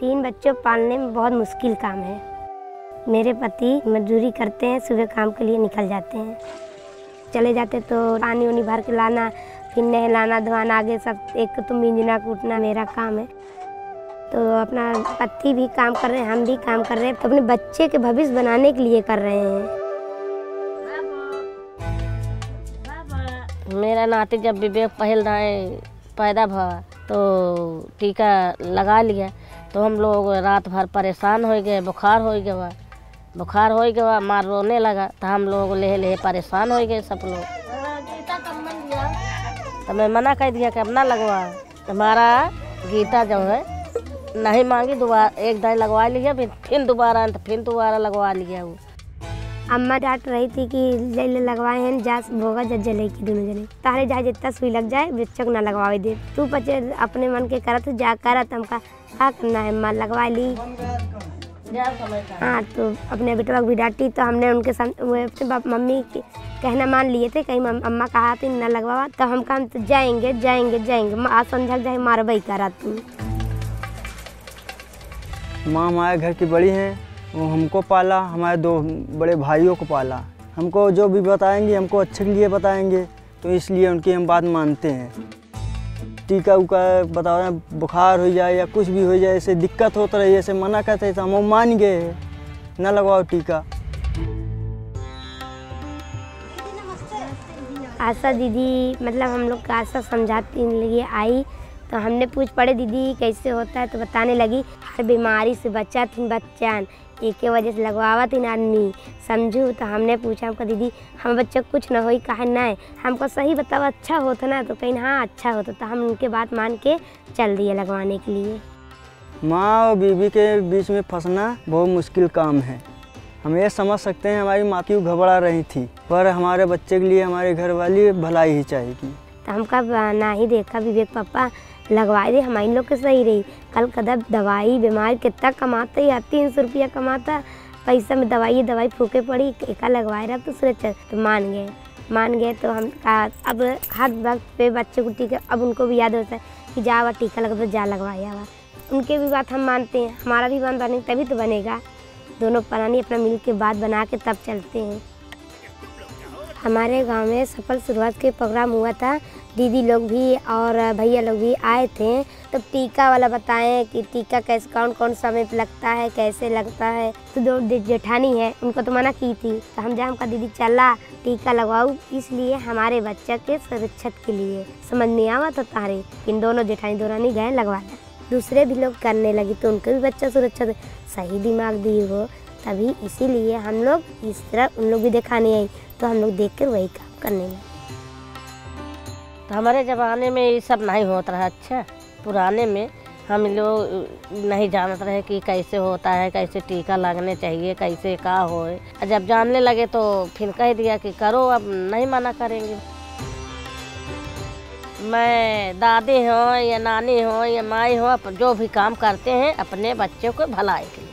तीन बच्चों पालने में बहुत मुश्किल काम है। मेरे पति मजदूरी करते हैं, सुबह काम के लिए निकल जाते हैं। चले जाते तो पानी उनी भर के लाना, फिर नहलाना धोना आगे सब एक तो मींजना कूटना मेरा काम है। तो अपना पति भी काम कर रहे हैं, हम भी काम कर रहे हैं तो अपने बच्चे के भविष्य बनाने के लिए कर रहे हैं। मेरा नाती जब विवेक पहल दाए पैदा भा तो टीका लगा लिया। तो हम लोग रात भर परेशान हो गए बुखार हो गया बुखार हो गया मार रोने लगा तो हम लोग ले ले परेशान हो गए सब लोग। तो मैं मना कर दिया कि अब ना लगवा। हमारा गीता जो है नहीं मांगी दोबारा एक दाई लगवा लिया फिर फिर दोबारा तो फिर दोबारा लगवा लिया वो। अम्मा डांट रही थी कि ले ले लगवाए हैं, जा भोगा जज जले की दोनों जने। तारे जाए जितना सुई लग जाए बच्चों ना लगवावे दे। तू बच्चे अपने मन के करत, जा करत हमका का करना है माँ लगवा ली। हाँ तो अपने बेटवा भी डांटी तो हमने उनके अपने बाप, मम्मी के कहना मान लिए थे, कहीं अम्मा कहा थी, न लगवा तो हम कहा तो जाएँगे जाएँगे जाएँगे। आज समझल जाए, मारबई करा तू। माँ हमारे घर की बड़ी हैं। वो हमको पाला, हमारे दो बड़े भाइयों को पाला। हमको जो भी बताएँगे, हमको अच्छे के लिए बताएँगे तो इसलिए उनकी हम बात मानते हैं। टीका उका बता रहे हैं, बुखार हो जाए या कुछ भी हो जाए, ऐसे दिक्कत होता रही, ऐसे मना करते तो हम मान गए ना लगवाओ टीका। आशा दीदी मतलब हम लोग आशा समझाती लगी आई। तो हमने पूछ पड़े दीदी कैसे होता है? तो बताने लगी हर बीमारी से बचा थी बच्चन। एक वजह से लगवावा थी आदमी समझू? तो हमने पूछा हमको दीदी हम बच्चे कुछ ना होई कहा नहीं हमको सही बताओ अच्छा होता ना? तो कहीं हाँ अच्छा होता। तो हम उनके बात मान के चल दिए लगवाने के लिए। माँ और बीबी के बीच में फंसना बहुत मुश्किल काम है। हम ये समझ सकते हैं हमारी माँ क्यों घबरा रही थी पर हमारे बच्चे के लिए हमारे घर वाली भलाई ही चाहेगी। तो हमका ना ही देखा विवेक पापा। लगवाए दे हमारी लोग के सही रही। कल कदम दवाई, बीमारी कितना कमाता या तीन सौ रुपया कमाता। पैसा में दवाई दवाई फूके पड़ी, एका लगवाए रहा तो सुरक्षित तो मान गए। मान गए तो हम कहा अब हर वक्त पे बच्चे को टीका, अब उनको भी याद होता है कि जा आवा टीका लगा तो जा लगवाया हुआ उनके भी बात हम मानते हैं। हमारा भी बात बने, तभी तो बनेगा। दोनों प्राणी अपना मिल के बात बना के तब चलते हैं। हमारे गाँव में सफल शुरुआत के प्रोग्राम हुआ था। दीदी लोग भी और भैया लोग भी आए थे। तो टीका वाला बताएँ कि टीका कैसे कौन कौन समय पे लगता है, कैसे लगता है? तो दो जेठानी है, उनको तो मना की थी। तो हम जहाँ का दीदी चला, टीका लगवाऊ, इसलिए हमारे बच्चा के सुरक्षित के लिए। समझ नहीं आवा तो तारे, इन दोनों जेठानी दोनों दोरानी गए लगवाना दूसरे भी लोग करने लगे तो उनके भी बच्चा सुरक्षित। सही दिमाग दिए हो तभी इसीलिए हम लोग इस तरह उन लोग भी दिखाने आई। तो हम लोग देख कर वही काम करने लगे। तो हमारे ज़माने में ये सब नहीं होता रहा अच्छा। पुराने में हम लोग नहीं जानते रहे कि कैसे होता है, कैसे टीका लगने चाहिए, कैसे का होए। जब जानने लगे तो फिर कह दिया कि करो, अब नहीं मना करेंगे। मैं दादी हो, या नानी हो, या माई हो जो भी काम करते हैं, अपने बच्चों को भलाई के